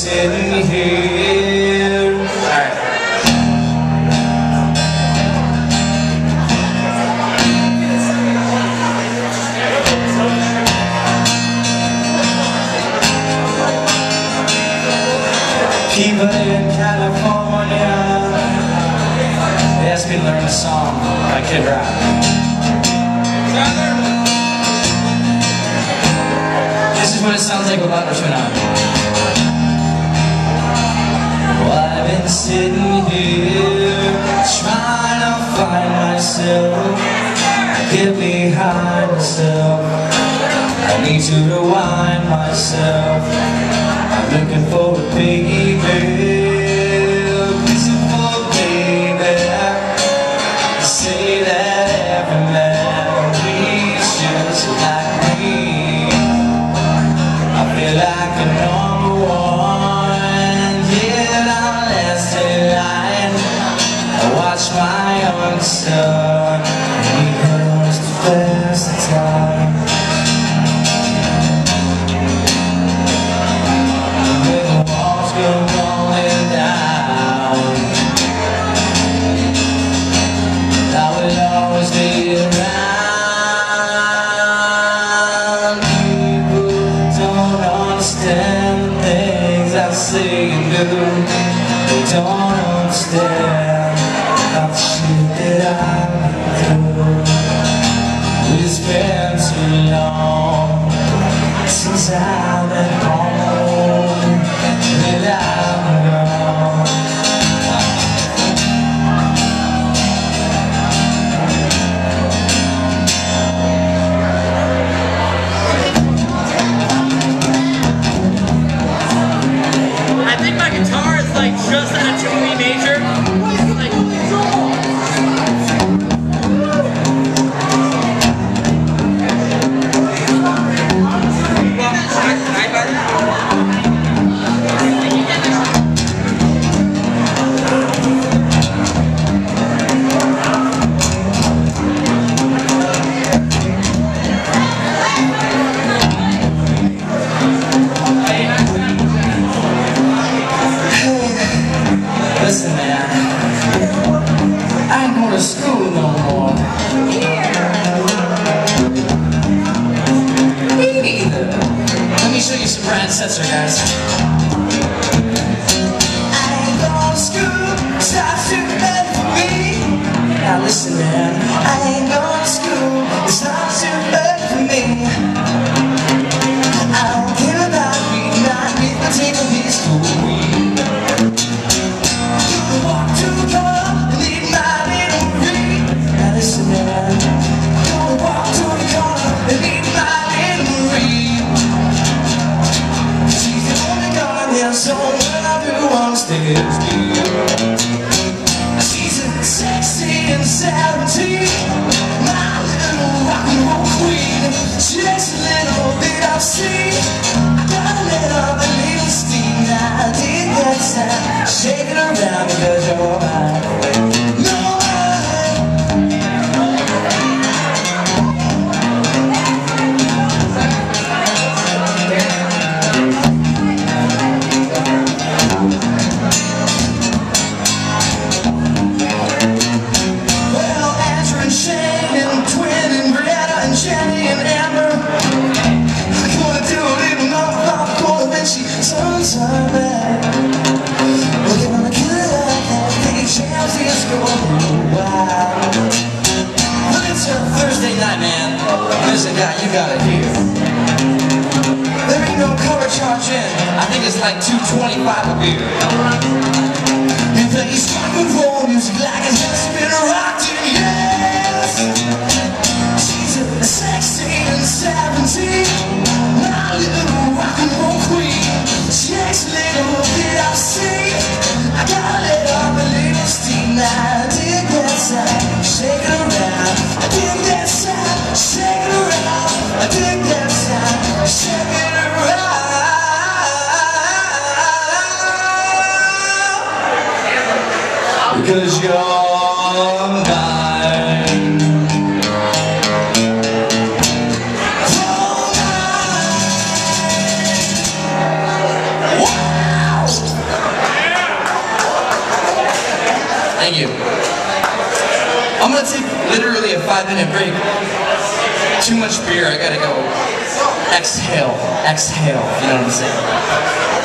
sitting here. Right. People in California they asked me to learn a song by Kid Rock. This is what it sounds like a without a tune I need to rewind myself. I'm looking for a baby. Beautiful baby. Say that every man Please just like me. I feel like a number one. Line. I watch my own son. And the first time and the things I say and do They don't understand Not the shit that I've been through It's been too long since I I think it's like 225 a beer. Cause you're mine wow. Thank you. I'm gonna take literally a five minute break. Too much beer, I gotta go. Exhale, exhale, you know what I'm saying?